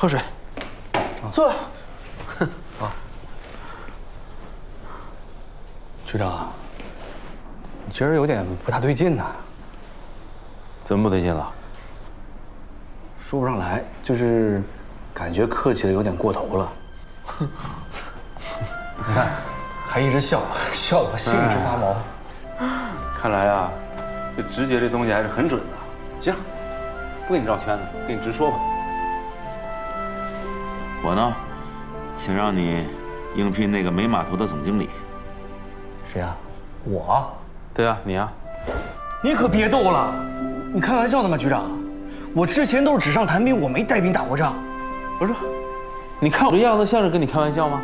喝水，坐。局长，你今儿有点不大对劲呐。怎么不对劲了？说不上来，就是感觉客气的有点过头了。你看，还一直笑，笑得我心里直发毛。看来啊，这直觉这东西还是很准的。行，不跟你绕圈子，跟你直说吧。我呢，想让你应聘那个煤码头的总经理。谁啊？我？对啊，你啊。你可别逗了，你开玩笑呢吗，局长？我之前都是纸上谈兵，我没带兵打过仗。不是，你看我这样子像是跟你开玩笑吗？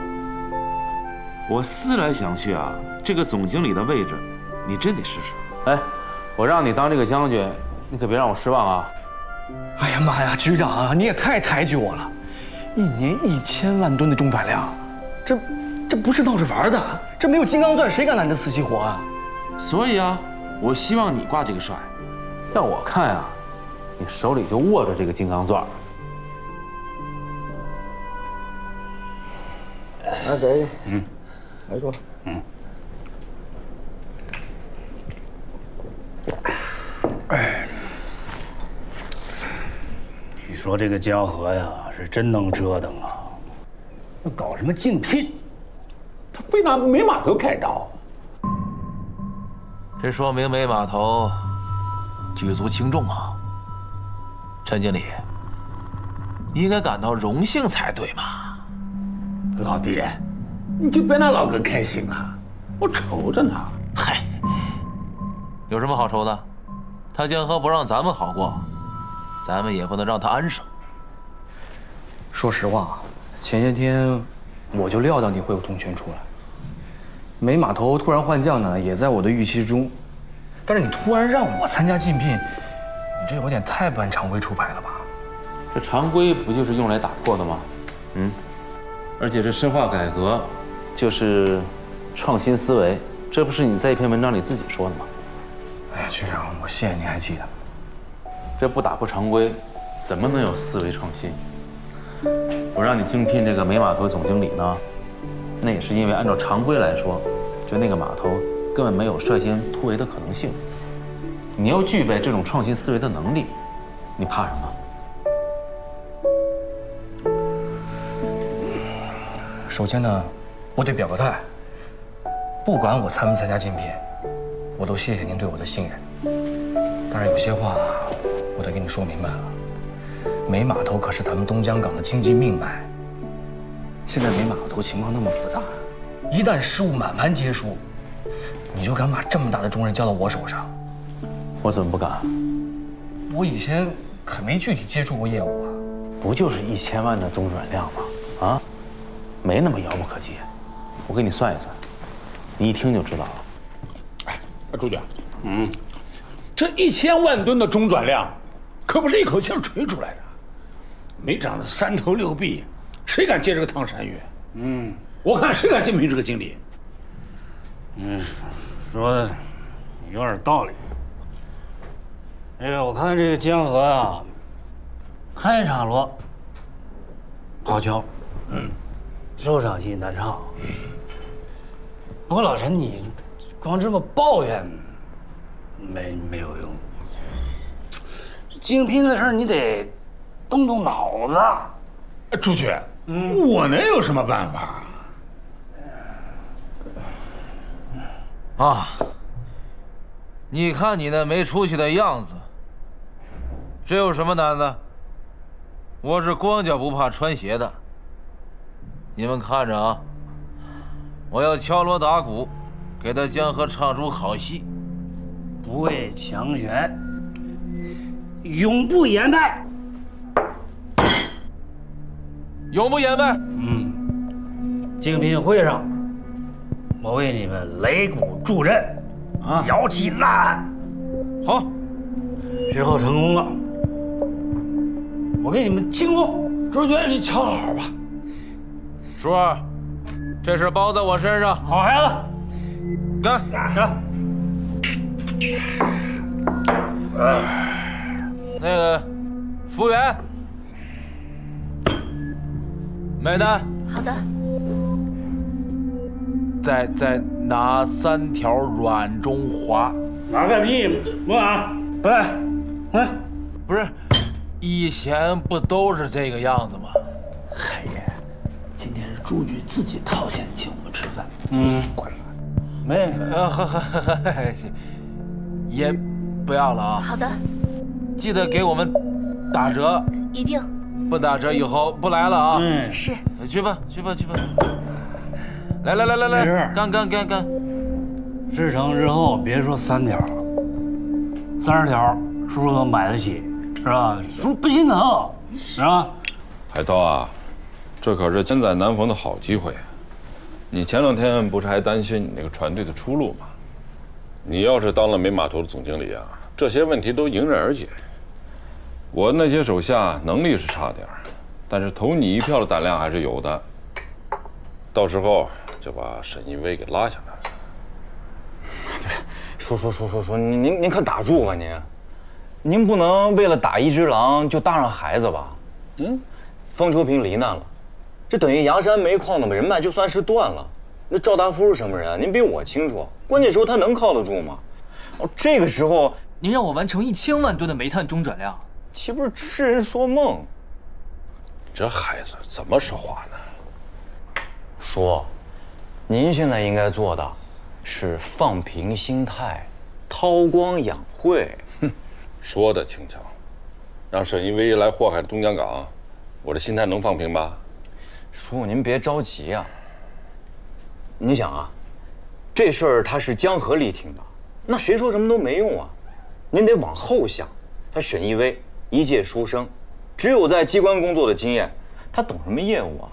我思来想去啊，这个总经理的位置，你真得试试。哎，我让你当这个将军，你可别让我失望啊！哎呀妈呀，局长啊，你也太抬举我了！一年一千万吨的中转量，这这不是闹着玩的，这没有金刚钻谁敢揽这瓷器活啊？所以啊，我希望你挂这个帅。要我看啊，你手里就握着这个金刚钻。那谁？嗯，来说。嗯。哎，你说这个江河呀，是真能折腾啊！那搞什么竞聘？他非拿煤码头开刀，这说明煤码头举足轻重啊！陈经理，你应该感到荣幸才对嘛！老弟，你就别拿老哥开心了，我愁着呢。嗨，有什么好愁的？他江河不让咱们好过，咱们也不能让他安生。说实话，前些天我就料到你会有重拳出来。煤码头突然换将呢，也在我的预期之中。但是你突然让我参加竞聘，你这有点太不按常规出牌了吧？这常规不就是用来打破的吗？嗯，而且这深化改革，就是创新思维，这不是你在一篇文章里自己说的吗？哎呀，局长，我谢谢您还记得。这不打破常规，怎么能有思维创新？我让你竞聘这个煤码头总经理呢，那也是因为按照常规来说，就那个码头根本没有率先突围的可能性。你要具备这种创新思维的能力，你怕什么？首先呢，我得表个态。不管我参不参加竞聘，我都谢谢您对我的信任。但是，有些话我得跟你说明白了。煤码头可是咱们东江港的经济命脉。现在煤码头情况那么复杂，一旦失误满盘皆输，你就敢把这么大的重任交到我手上？我怎么不敢？我以前可没具体接触过业务啊。不就是一千万的中转量吗？啊，没那么遥不可及。我给你算一算，你一听就知道了。哎，朱局，嗯，这一千万吨的中转量，可不是一口气吹出来的。没长得三头六臂，谁敢接这个唐山月？嗯，我看谁敢竞聘这个经理？嗯，说的有点道理。哎呀，我看这个江河啊，开场锣好敲，嗯，收场戏难唱。不过老陈，你光这么抱怨没没有用。竞聘的事你得动动脑子。朱局，我能有什么办法？啊！你看你那没出息的样子，这有什么难的？我是光脚不怕穿鞋的。你们看着啊，我要敲锣打鼓，给他江河唱出好戏。不畏强权，永不言败。永不言败。嗯，竞聘会上，我为你们擂鼓助阵，啊，摇旗呐喊。好，日后成功了，我给你们庆功。朱局，你瞧好吧。叔儿，这事包在我身上。好孩子，干干。那个服务员，买单，好的，再再拿三条软中华。拿个屁！不拿，不来，来。不是，以前不都是这个样子吗？海爷，今天是朱局自己掏钱请我们吃饭，你习惯了。没，呃，呵呵呵呵，烟不要了啊！好的，记得给我们打折，一定不打折以后不来了啊！嗯，是。去吧，去吧，去吧。来来来来没事来，干干干干！事成之后别说三条，三十条，叔叔都买得起，是吧？叔不心疼，是吧？海涛啊，这可是千载难逢的好机会。你前两天不是还担心你那个船队的出路吗？你要是当了煤码头的总经理啊，这些问题都迎刃而解。我那些手下能力是差点儿，但是投你一票的胆量还是有的。到时候就把沈一威给拉下来了。叔叔叔叔叔，您您您可打住吧您，您不能为了打一只狼就搭上孩子吧？嗯，方秋平罹难了，这等于阳山煤矿的人脉就算是断了。那赵大夫是什么人啊？您比我清楚。关键时候他能靠得住吗？哦，这个时候您让我完成一千万吨的煤炭中转量，岂不是痴人说梦？这孩子怎么说话呢？叔，您现在应该做的，是放平心态，韬光养晦。哼说的轻巧，让沈一威来祸害东江港，我这心态能放平吧？叔，您别着急啊。你想啊，这事儿他是江河力挺的，那谁说什么都没用啊？您得往后想，他沈一威一介书生，只有在机关工作的经验，他懂什么业务啊？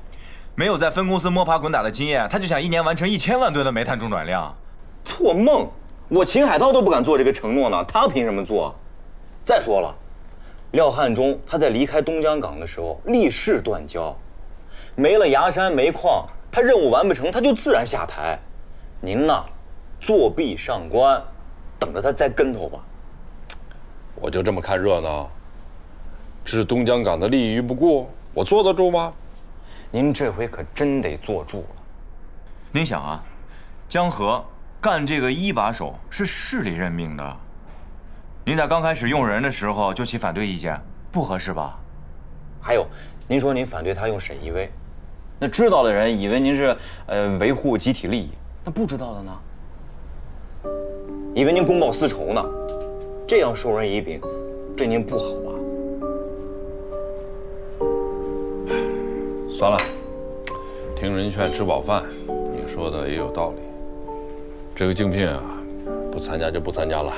没有在分公司摸爬滚打的经验，他就想一年完成一千万吨的煤炭中转量，做梦！我秦海涛都不敢做这个承诺呢，他凭什么做？再说了，廖汉中他在离开东江港的时候立誓断交，没了崖山煤矿，他任务完不成，他就自然下台。您呐，作壁上观，等着他栽跟头吧。我就这么看热闹，置东江港的利益于不顾，我坐得住吗？您这回可真得坐住了。您想啊，江河干这个一把手是市里任命的，您在刚开始用人的时候就起反对意见，不合适吧？还有，您说您反对他用沈一威，那知道的人以为您是呃维护集体利益，那不知道的呢，以为您公报私仇呢，这样授人以柄，对您不好算了，听人劝，吃饱饭。你说的也有道理。这个竞聘啊，不参加就不参加了。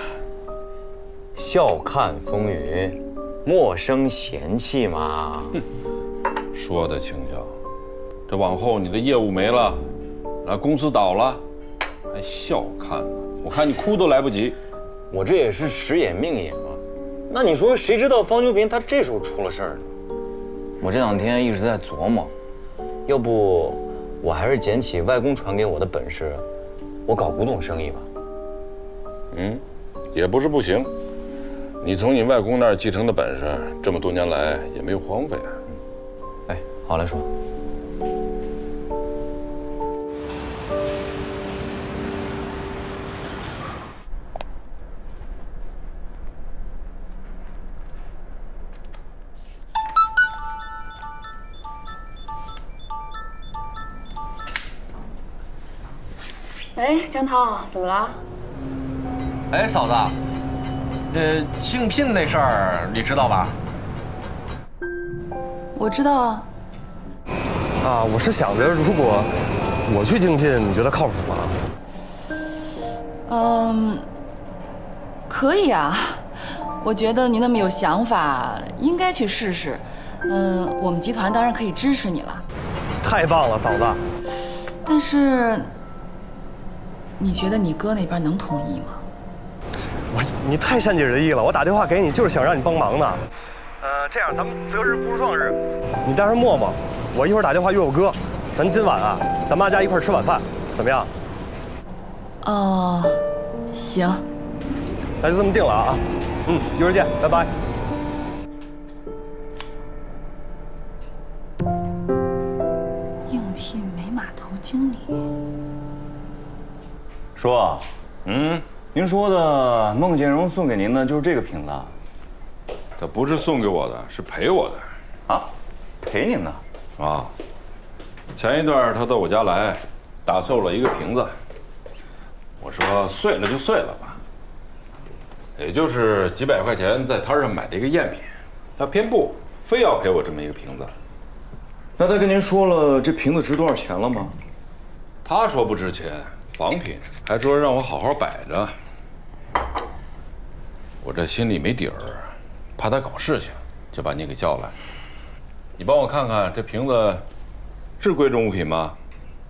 笑看风云，莫生嫌弃嘛。说的轻巧，这往后你的业务没了，啊，公司倒了，还笑看呢？我看你哭都来不及。我这也是时也命也嘛。那你说谁知道方秋平他这时候出了事儿呢？我这两天一直在琢磨，要不我还是捡起外公传给我的本事，我搞古董生意吧。嗯，也不是不行。你从你外公那儿继承的本事，这么多年来也没有荒废啊。哎，好来说。哎，江涛，怎么了？哎，嫂子，呃，竞聘那事儿你知道吧？我知道啊。啊，我是想着，如果我去竞聘，你觉得靠谱吗？嗯，可以啊。我觉得你那么有想法，应该去试试。嗯，我们集团当然可以支持你了。太棒了，嫂子。但是，你觉得你哥那边能同意吗？我，你太善解人意了。我打电话给你就是想让你帮忙呢。呃，这样咱们择日不如撞日，你带上沫沫，我一会儿打电话约我哥，咱今晚啊，咱妈家一块吃晚饭，怎么样？哦，行。那就这么定了啊。嗯，一会儿见，拜拜。说，嗯，您说的孟建荣送给您的就是这个瓶子？他不是送给我的，是赔我的。啊？赔您的？啊。前一段他到我家来，打碎了一个瓶子。我说碎了就碎了吧，也就是几百块钱在摊上买的一个赝品，他偏不，非要赔我这么一个瓶子。那他跟您说了这瓶子值多少钱了吗？他说不值钱，仿品，还说让我好好摆着。我这心里没底儿，怕他搞事情，就把你给叫来。你帮我看看这瓶子是贵重物品吗？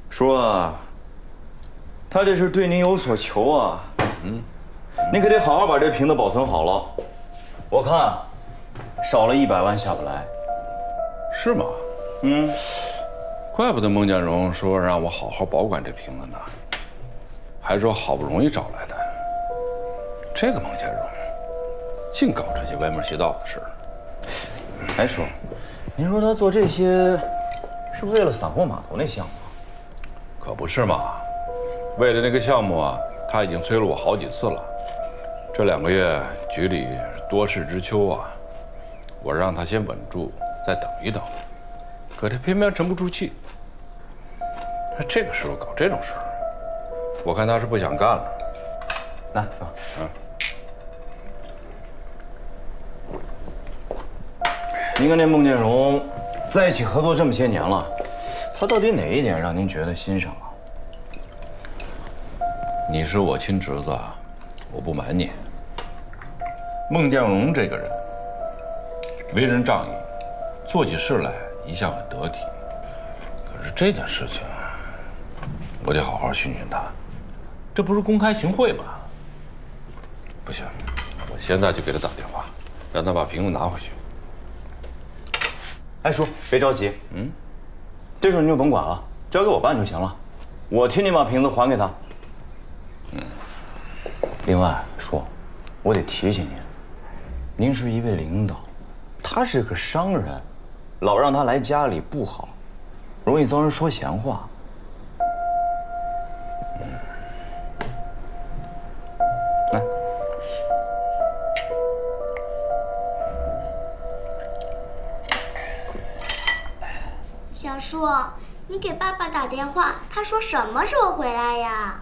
叔啊，他这是对您有所求啊。嗯，您可得好好把这瓶子保存好了。我看少了一百万下不来。是吗？嗯，怪不得孟建荣说让我好好保管这瓶子呢，还说好不容易找来的。这个孟建荣，净搞这些歪门邪道的事儿。哎，叔，您说他做这些，是不是为了散货码头那项目？可不是嘛，为了那个项目啊，他已经催了我好几次了。这两个月局里多事之秋啊，我让他先稳住，再等一等。可他偏偏沉不住气。他这个时候搞这种事儿，我看他是不想干了。来，说，嗯。您跟这孟建荣在一起合作这么些年了，他到底哪一点让您觉得欣赏啊？你是我亲侄子，我不瞒你。孟建荣这个人，为人仗义，做起事来一向很得体。可是这件事情，我得好好训训他。这不是公开行贿吗？不行，我现在就给他打电话，让他把瓶子拿回去。哎，叔，别着急，嗯，这事你就甭管了，交给我办就行了。我替你把瓶子还给他。嗯。另外，叔，我得提醒您，您是一位领导，他是个商人，老让他来家里不好，容易遭人说闲话。你给爸爸打电话，他说什么时候回来呀？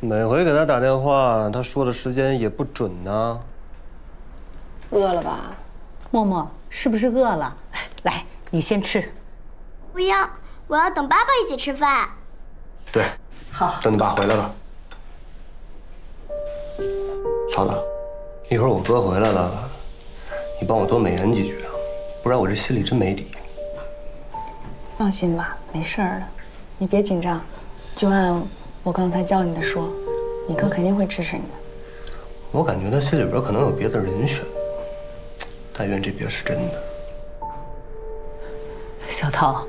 每回给他打电话，他说的时间也不准呢。饿了吧，默默？是不是饿了？来，你先吃。不要，我要等爸爸一起吃饭。对，好，等你爸回来了。嫂子，一会儿我哥回来了，你帮我多美言几句啊，不然我这心里真没底。放心吧，没事儿的，你别紧张，就按我刚才教你的说，你哥肯定会支持你的。我感觉他心里边可能有别的人选，但愿这别是真的。小涛，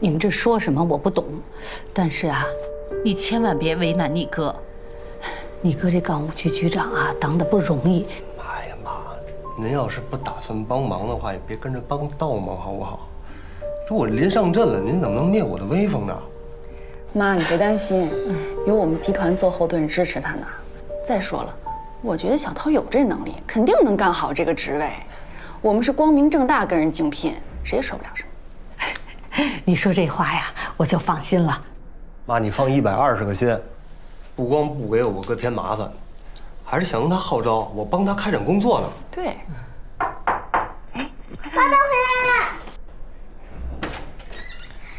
你们这说什么我不懂，但是啊，你千万别为难你哥。你哥这港务局局长啊，当的不容易。妈呀妈，您要是不打算帮忙的话，也别跟着帮倒忙好不好？这我临上阵了，您怎么能灭我的威风呢？妈，你别担心，有我们集团做后盾支持他呢。再说了，我觉得小涛有这能力，肯定能干好这个职位。我们是光明正大跟人竞聘，谁也说不了什么。你说这话呀，我就放心了。妈，你放一百二十个心，不光不给我哥添麻烦，还是想用他号召，我帮他开展工作呢。对。哎爸爸回来了。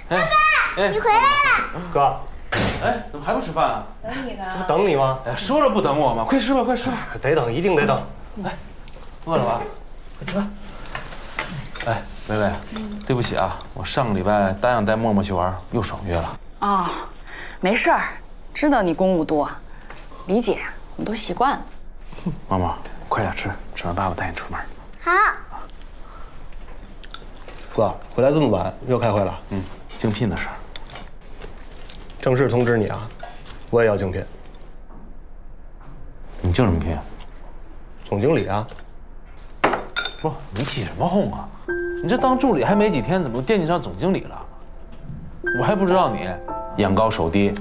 爸爸，你回来了。哥，哎，怎么还不吃饭啊？等你呢。这不等你吗？哎，说了不等我吗？快吃吧，快吃吧。得等，一定得等。哎，饿了吧？快吃吧。哎，薇薇，对不起啊，我上个礼拜答应带默默去玩，又爽约了。哦，没事儿，知道你公务多，理解，我们都习惯了。默默，快点吃，吃完爸爸带你出门。好。哥，回来这么晚，又开会了？嗯，竞聘的事儿。正式通知你啊，我也要竞聘。你竞什么聘？总经理啊。不，你起什么哄啊？你这当助理还没几天，怎么惦记上总经理了？我还不知道你眼高手低，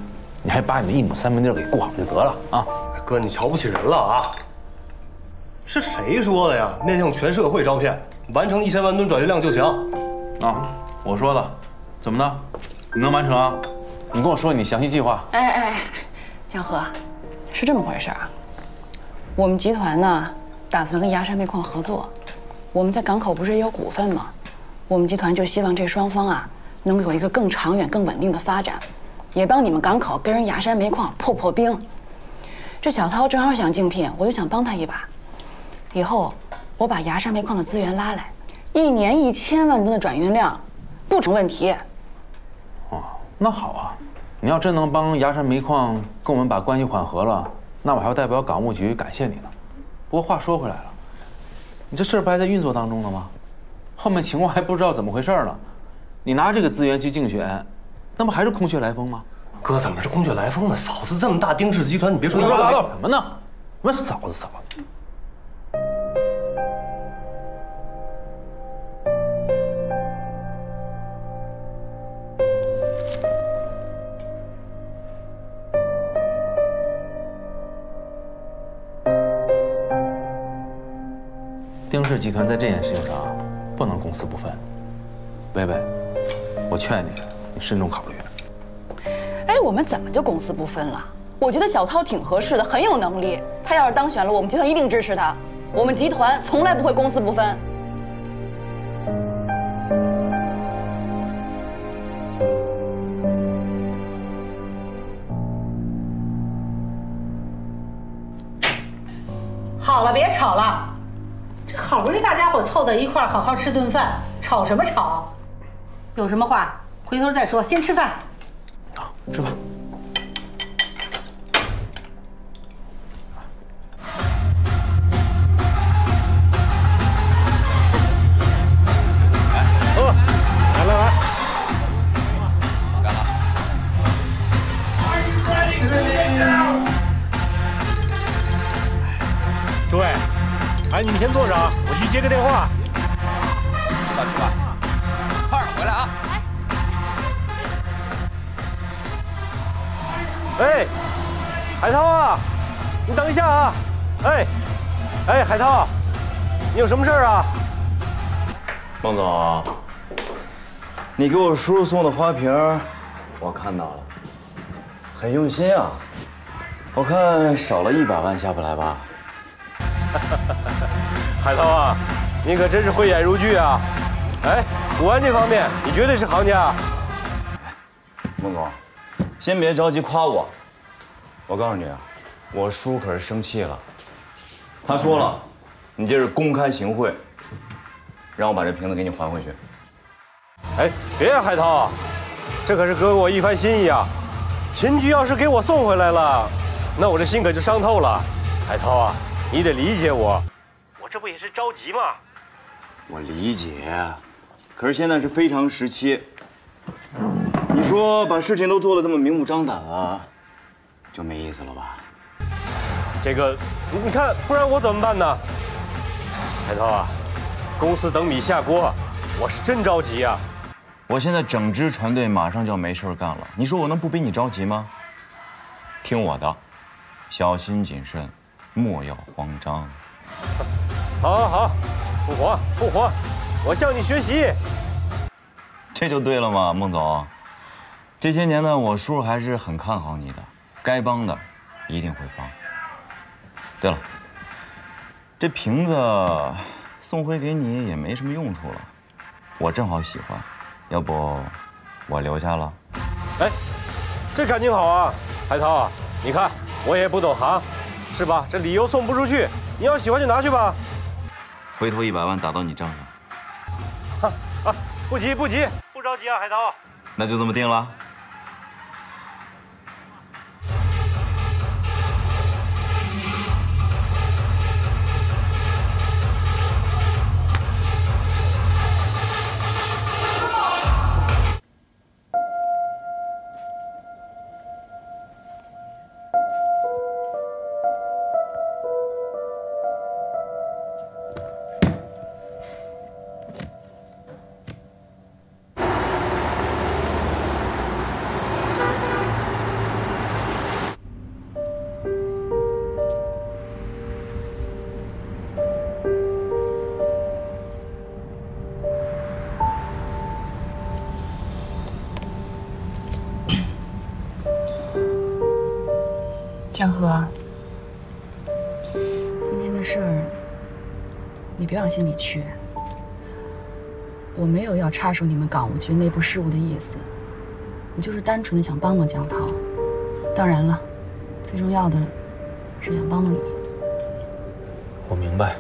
你还把你的一亩三分地给顾好就得了啊！哥，你瞧不起人了啊？是谁说的呀？面向全社会招聘，完成一千万吨转运量就行。啊，我说的，怎么的？你能完成啊？你跟我说你详细计划。哎哎哎，江河，是这么回事啊？我们集团呢，打算跟崖山煤矿合作。我们在港口不是也有股份吗？我们集团就希望这双方啊，能有一个更长远、更稳定的发展，也帮你们港口跟人崖山煤矿破破冰。这小涛正好想竞聘，我就想帮他一把。以后我把崖山煤矿的资源拉来，一年一千万吨的转运量，不成问题。哦，那好啊，你要真能帮崖山煤矿跟我们把关系缓和了，那我还要代表港务局感谢你呢。不过话说回来了，你这事儿不还在运作当中呢吗？后面情况还不知道怎么回事呢。你拿这个资源去竞选，那不还是空穴来风吗？哥，怎么是空穴来风呢？嫂子这么大，丁氏集团，你别说你拉倒什么呢？什么嫂子嫂子？氏集团在这件事情上不能公私不分。薇薇，我劝你，你慎重考虑。哎，我们怎么就公私不分了？我觉得小涛挺合适的，很有能力。他要是当选了，我们集团一定支持他。我们集团从来不会公私不分。好了，别吵了。这好不容易大家伙凑到一块，好好吃顿饭，吵什么吵？有什么话回头再说，先吃饭。哎，海涛啊，你等一下啊！哎，哎，海涛，你有什么事儿啊？孟总，你给我叔叔送的花瓶，我看到了，很用心啊。我看少了一百万下不来吧？海涛啊，你可真是慧眼如炬啊！哎，古玩这方面你绝对是行家。孟总，先别着急夸我，我告诉你啊，我叔可是生气了。他说了，你这是公开行贿，让我把这瓶子给你还回去。哎，别呀，海涛，这可是哥哥我一番心意啊！秦局要是给我送回来了，那我这心可就伤透了。海涛啊，你得理解我，我这不也是着急吗？我理解，可是现在是非常时期，你说把事情都做得这么明目张胆了，就没意思了吧？这个，你看，不然我怎么办呢？海涛啊，公司等米下锅，我是真着急啊！我现在整支船队马上就要没事干了，你说我能不比你着急吗？听我的，小心谨慎，莫要慌张。好，好，好，不慌不慌，我向你学习。这就对了嘛，孟总。这些年呢，我叔叔还是很看好你的，该帮的一定会帮。对了，这瓶子送回给你也没什么用处了，我正好喜欢，要不我留下了。哎，这感情好啊，海涛啊，你看我也不懂行，是吧？这理由送不出去，你要喜欢就拿去吧。回头一百万打到你账上。啊，不急不急，不着急啊，海涛。那就这么定了。江河，今天的事儿，你别往心里去。我没有要插手你们港务局内部事务的意思，我就是单纯的想帮帮江涛。当然了，最重要的是想帮帮你。我明白，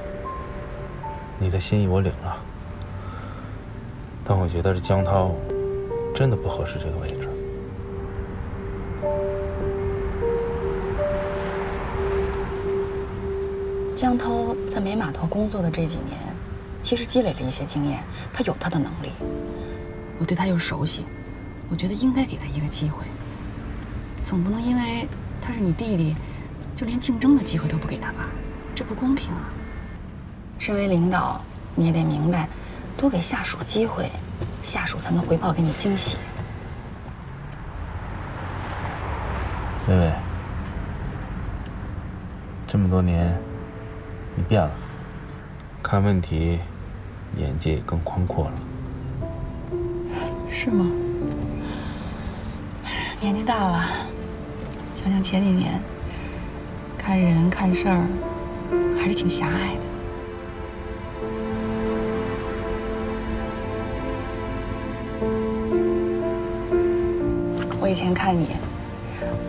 你的心意我领了，但我觉得这江涛真的不合适这个位置。江涛在煤码头工作的这几年，其实积累了一些经验，他有他的能力。我对他又熟悉，我觉得应该给他一个机会。总不能因为他是你弟弟，就连竞争的机会都不给他吧？这不公平啊！身为领导，你也得明白，多给下属机会，下属才能回报给你惊喜。薇薇，这么多年，你变了，看问题眼界也更宽阔了。是吗？年纪大了，想想前几年，看人看事儿，还是挺狭隘的。我以前看你，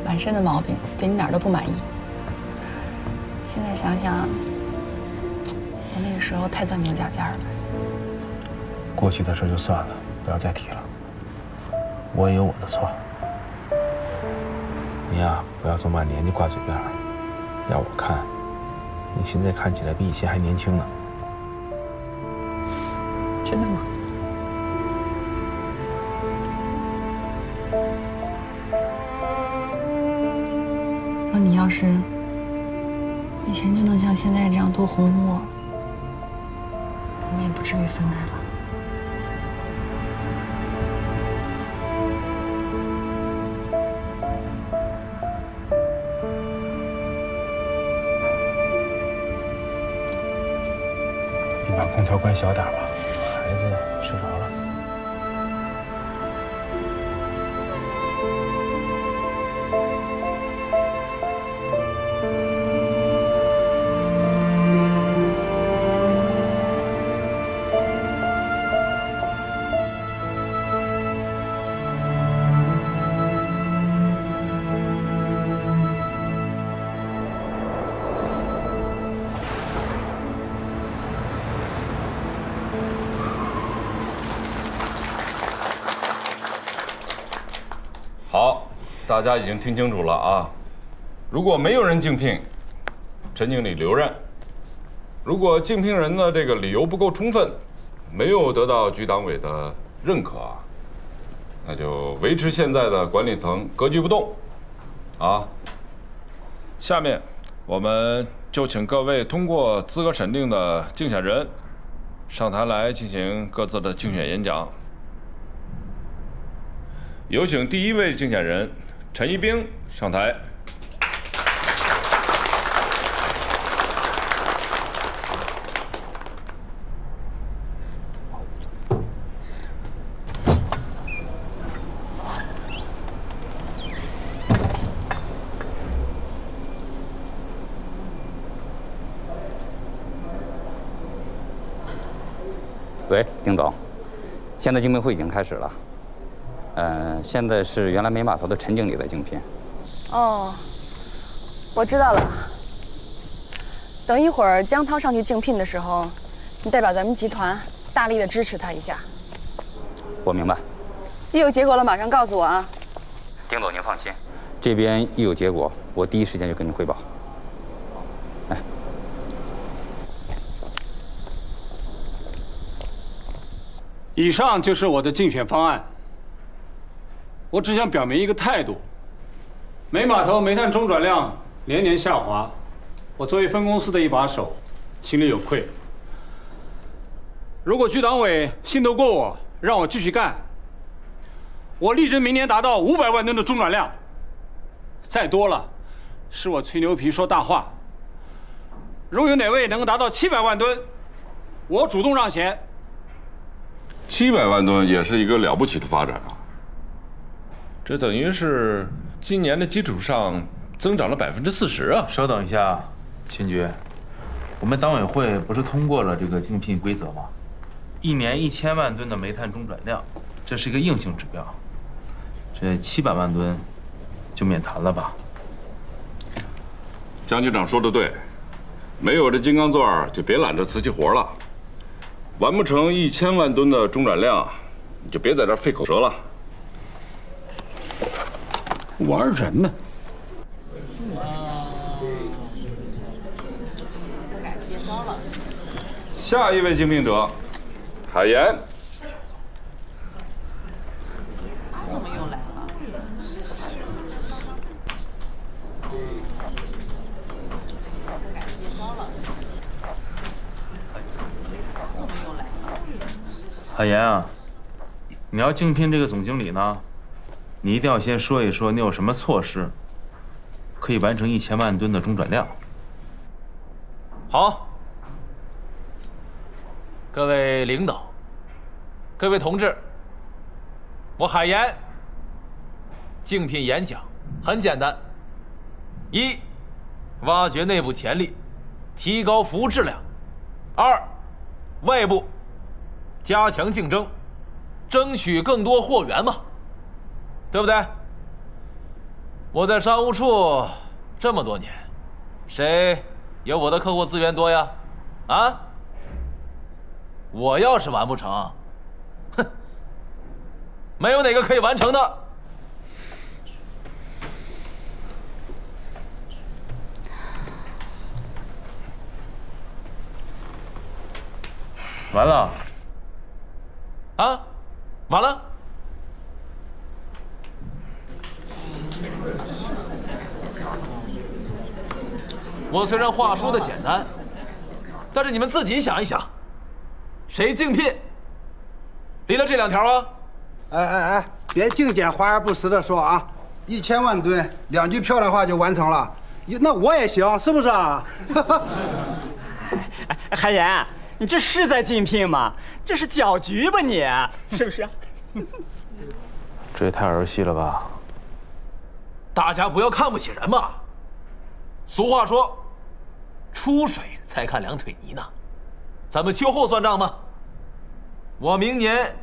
满身的毛病，对你哪儿都不满意。现在想想，时候太钻牛角尖了。过去的事就算了，不要再提了。我也有我的错。你呀，不要总把年纪挂嘴边。要我看，你现在看起来比以前还年轻呢。真的吗？那你要是以前就能像现在这样多哄哄，我分开了。你把空调关小点吧，孩子睡着了。大家已经听清楚了啊！如果没有人竞聘，陈经理留任；如果竞聘人的这个理由不够充分，没有得到局党委的认可啊，那就维持现在的管理层格局不动，啊。下面我们就请各位通过资格审定的竞选人上台来进行各自的竞选演讲。有请第一位竞选人陈一冰上台。喂，丁总，现在竞聘会已经开始了。呃，现在是原来煤码头的陈经理在竞聘。哦，我知道了。等一会儿江涛上去竞聘的时候，你代表咱们集团大力的支持他一下。我明白。一有结果了，马上告诉我啊。丁总，您放心，这边一有结果，我第一时间就跟您汇报。哎，以上就是我的竞选方案。我只想表明一个态度：煤码头煤炭中转量连年下滑，我作为分公司的一把手，心里有愧。如果局党委信得过我，让我继续干，我力争明年达到五百万吨的中转量。再多了，是我吹牛皮说大话。如有哪位能够达到七百万吨，我主动让贤。七百万吨也是一个了不起的发展啊！这等于是今年的基础上增长了百分之四十啊！稍等一下，秦局，我们党委会不是通过了这个竞聘规则吗？一年一千万吨的煤炭中转量，这是一个硬性指标。这七百万吨就免谈了吧？江局长说的对，没有这金刚钻就别揽这瓷器活了。完不成一千万吨的中转量，你就别在这费口舌了。玩人呢？下一位竞聘者，海岩。怎么又来了？海岩啊，你要竞聘这个总经理呢，你一定要先说一说你有什么措施，可以完成一千万吨的中转量。好，各位领导，各位同志，我海岩竞聘演讲很简单：一，挖掘内部潜力，提高服务质量；二，外部加强竞争，争取更多货源嘛，对不对？我在商务处这么多年，谁？有我的客户资源多呀，啊！我要是完不成，哼，没有哪个可以完成的。完了，啊，完了。我虽然话说的简单，但是你们自己想一想，谁竞聘？离了这两条啊？哎哎哎，别净捡华而不实的说啊！一千万吨，两句漂亮话就完成了，那我也行，是不是啊？哎，海岩，你这是在竞聘吗？这是搅局吧你？是不是？这也太儿戏了吧！大家不要看不起人嘛。俗话说，出水才看两腿泥呢。咱们秋后算账吗？我明年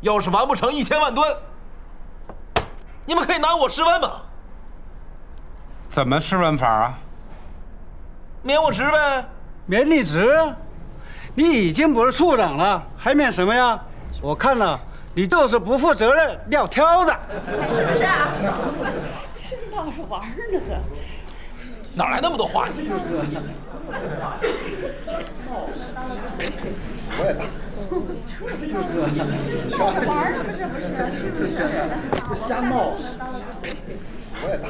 要是完不成一千万吨，你们可以拿我试问嘛。怎么试问法啊？免我职呗。免你职？你已经不是处长了，还免什么呀？我看了，你就是不负责任、撂挑子。是不是啊？这闹着玩呢，这。哪来那么多话？就是我也打，就是玩呢，这？是？瞎闹！我也打。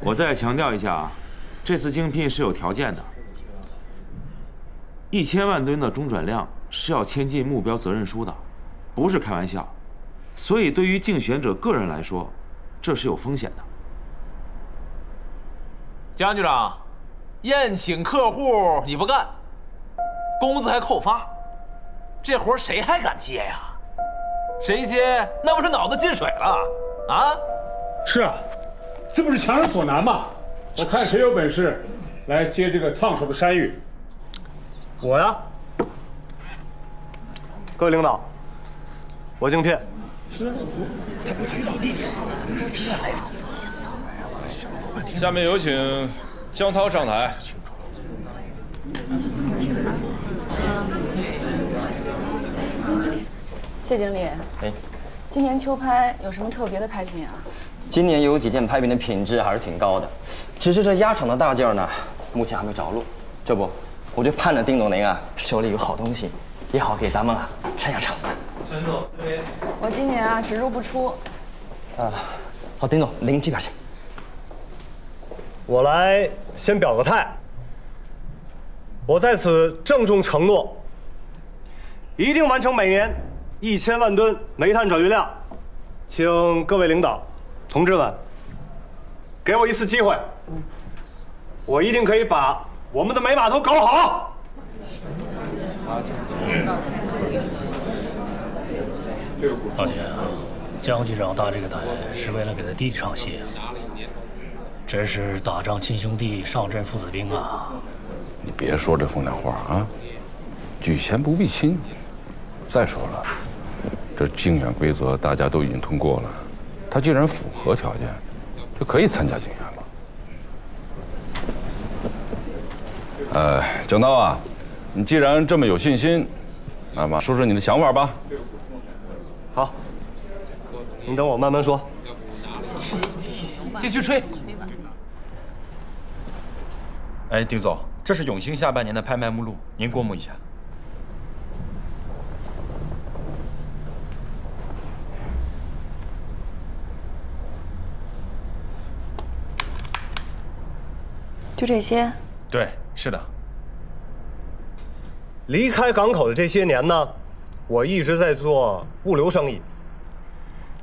我再强调一下啊，这次竞聘是有条件的，一千万吨的中转量是要签进目标责任书的，不是开玩笑。所以对于竞选者个人来说，这是有风险的。江局长，宴请客户你不干，工资还扣发，这活谁还敢接呀？谁接那不是脑子进水了啊？是啊，这不是强人所难吗？我看谁有本事来接这个烫手的山芋。我呀，各位领导，我竞聘。是。下面有请江涛上台。谢经理，哎，今年秋拍有什么特别的拍品啊？今年有几件拍品的品质还是挺高的，只是这压场的大件呢，目前还没着落。这不，我就盼着丁总您啊手里有好东西，也好给咱们啊撑下场。陈总，我今年啊只入不出。啊，好，丁总您这边请。我来先表个态，我在此郑重承诺，一定完成每年一千万吨煤炭转运量，请各位领导、同志们给我一次机会，我一定可以把我们的煤码头搞好。老姐，江局长搭这个台是为了给他弟弟唱戏啊，真是打仗亲兄弟，上阵父子兵啊！你别说这风凉话啊！举贤不避亲。再说了，这竞选规则大家都已经通过了，他既然符合条件，就可以参加竞选了。呃，江涛啊，你既然这么有信心，那么说说你的想法吧。好，你等我慢慢说。继续吹。哎，丁总，这是永兴下半年的拍卖目录，您过目一下。就这些。对，是的。离开港口的这些年呢，我一直在做物流生意，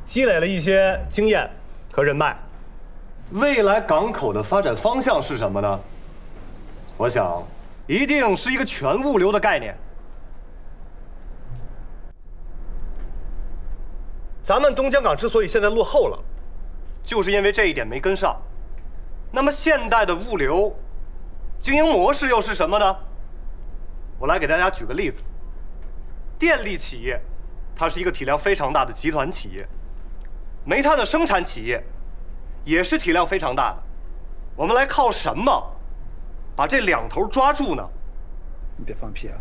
积累了一些经验和人脉。未来港口的发展方向是什么呢？我想，一定是一个全物流的概念。咱们东江港之所以现在落后了，就是因为这一点没跟上。那么现代的物流经营模式又是什么呢？我来给大家举个例子。电力企业，它是一个体量非常大的集团企业；煤炭的生产企业，也是体量非常大的。我们来靠什么把这两头抓住呢？你别放屁啊！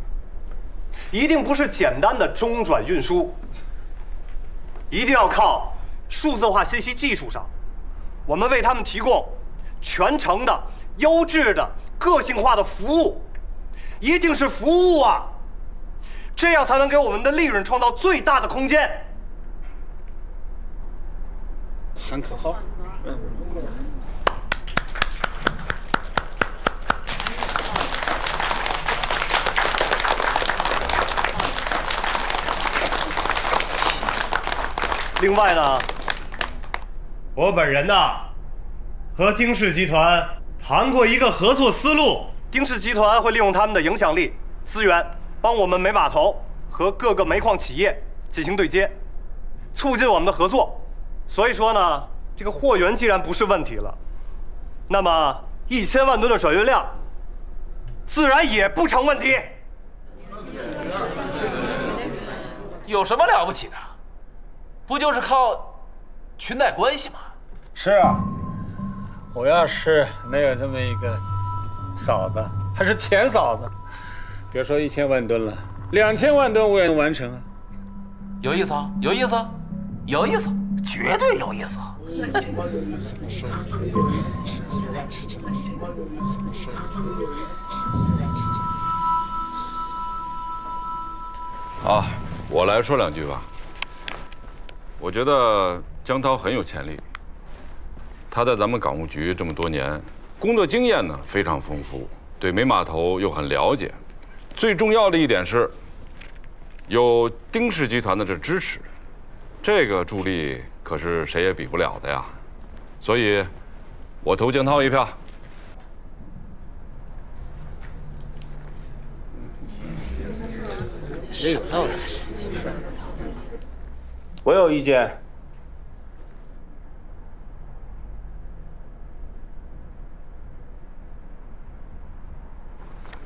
一定不是简单的中转运输，一定要靠数字化信息技术上，我们为他们提供。全程的、优质的、个性化的服务，一定是服务啊！这样才能给我们的利润创造最大的空间。喊口号。嗯。另外呢，我本人呢。和丁氏集团谈过一个合作思路，丁氏集团会利用他们的影响力、资源，帮我们煤码头和各个煤矿企业进行对接，促进我们的合作。所以说呢，这个货源既然不是问题了，那么一千万吨的转运量，自然也不成问题。有什么了不起的？不就是靠裙带关系吗？是啊。我要是能有这么一个嫂子，还是前嫂子，别说一千万吨了，两千万吨我也能完成啊！有意思啊，有意思，啊有意思，绝对有意思。啊，我来说两句吧。我觉得江涛很有潜力。他在咱们港务局这么多年，工作经验呢非常丰富，对煤码头又很了解。最重要的一点是，有丁氏集团的这支持，这个助力可是谁也比不了的呀。所以，我投江涛一票。也有道理。我有意见。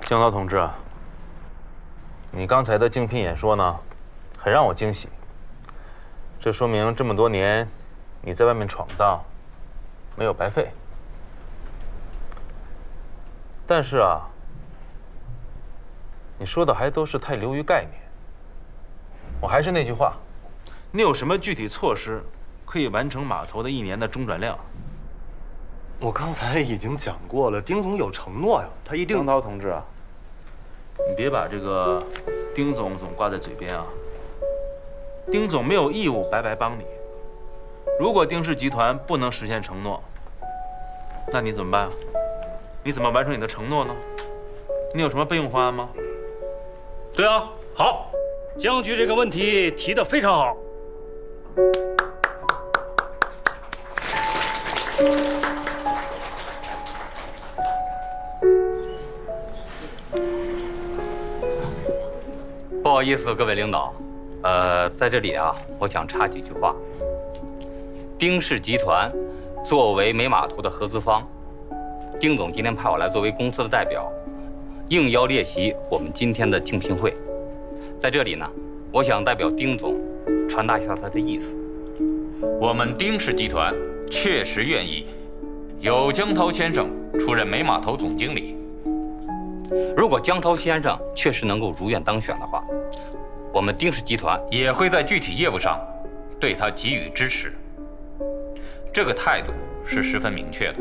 江涛同志，你刚才的竞聘演说呢，很让我惊喜。这说明这么多年你在外面闯荡没有白费。但是啊，你说的还都是太流于概念。我还是那句话，你有什么具体措施可以完成码头的一年的中转量？我刚才已经讲过了，丁总有承诺呀，他一定。江涛同志啊。你别把这个丁总总挂在嘴边啊！丁总没有义务白白帮你。如果丁氏集团不能实现承诺，那你怎么办啊？你怎么完成你的承诺呢？你有什么备用方案吗？对啊，好，江局这个问题提的非常好。不好意思，各位领导，呃，在这里啊，我想插几句话。丁氏集团作为美码头的合资方，丁总今天派我来作为公司的代表，应邀列席我们今天的竞聘会。在这里呢，我想代表丁总传达一下他的意思。我们丁氏集团确实愿意由江涛先生出任煤码头总经理。如果江涛先生确实能够如愿当选的话，我们丁氏集团也会在具体业务上对他给予支持。这个态度是十分明确的。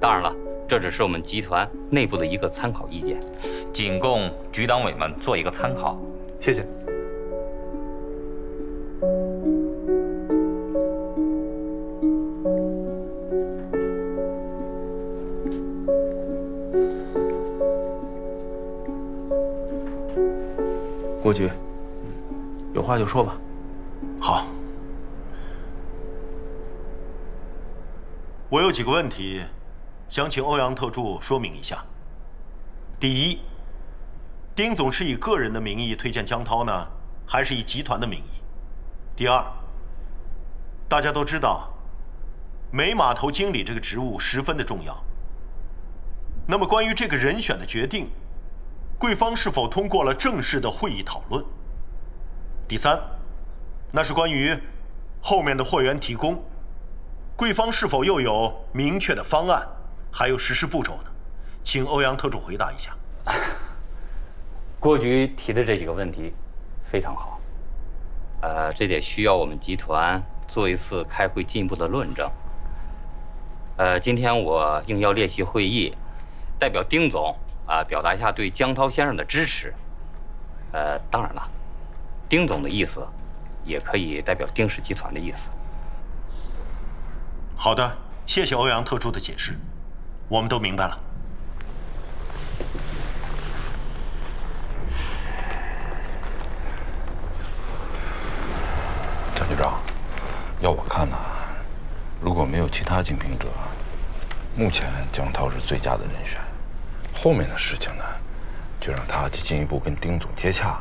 当然了，这只是我们集团内部的一个参考意见，仅供局党委们做一个参考。谢谢。郭局，有话就说吧。好，我有几个问题，想请欧阳特助说明一下。第一，丁总是以个人的名义推荐江涛呢，还是以集团的名义？第二，大家都知道，煤码头经理这个职务十分的重要。那么关于这个人选的决定，贵方是否通过了正式的会议讨论？第三，那是关于后面的货源提供，贵方是否又有明确的方案，还有实施步骤呢？请欧阳特助回答一下。郭局提的这几个问题非常好，呃，这得需要我们集团做一次开会进一步的论证。呃，今天我应邀列席会议，代表丁总啊、表达一下对江涛先生的支持。呃，当然了，丁总的意思也可以代表丁氏集团的意思。好的，谢谢欧阳特助的解释，我们都明白了。张局长，要我看呢，如果没有其他竞聘者，目前江涛是最佳的人选。后面的事情呢，就让他去进一步跟丁总接洽。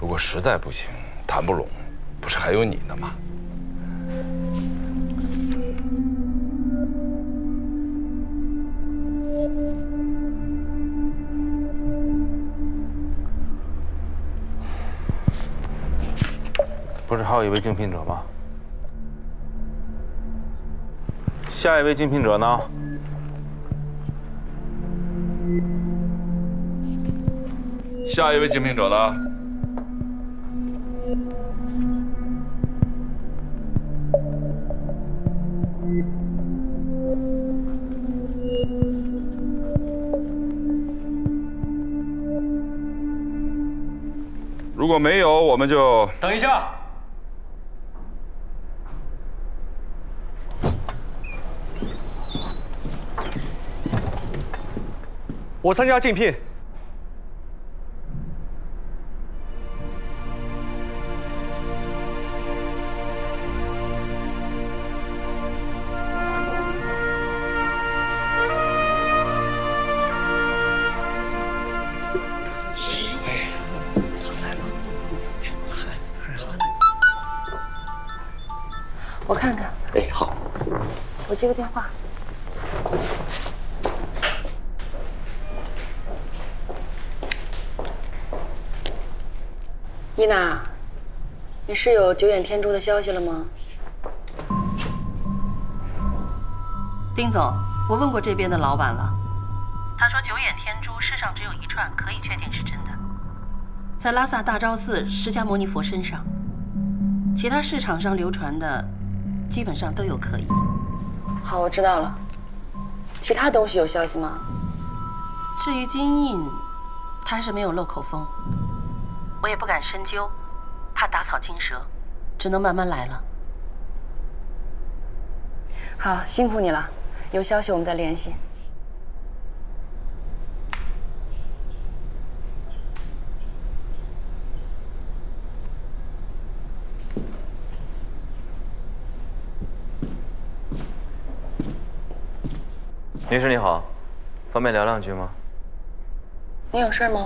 如果实在不行，谈不拢，不是还有你呢吗？不是还有一位竞聘者吗？下一位竞聘者呢？下一位竞聘者呢？如果没有，我们就等一下。我参加竞聘。是一位，他来了，还还好。我看看，哎，好。我接个电话。伊娜，你是有九眼天珠的消息了吗？丁总，我问过这边的老板了，他说九眼天珠世上只有一串可以确定是真的，在拉萨大昭寺释迦牟尼佛身上，其他市场上流传的基本上都有可疑。好，我知道了。其他东西有消息吗？至于金印，他还是没有漏口风，我也不敢深究，怕打草惊蛇，只能慢慢来了。好，辛苦你了。有消息我们再联系。女士你好，方便聊两句吗？你有事吗？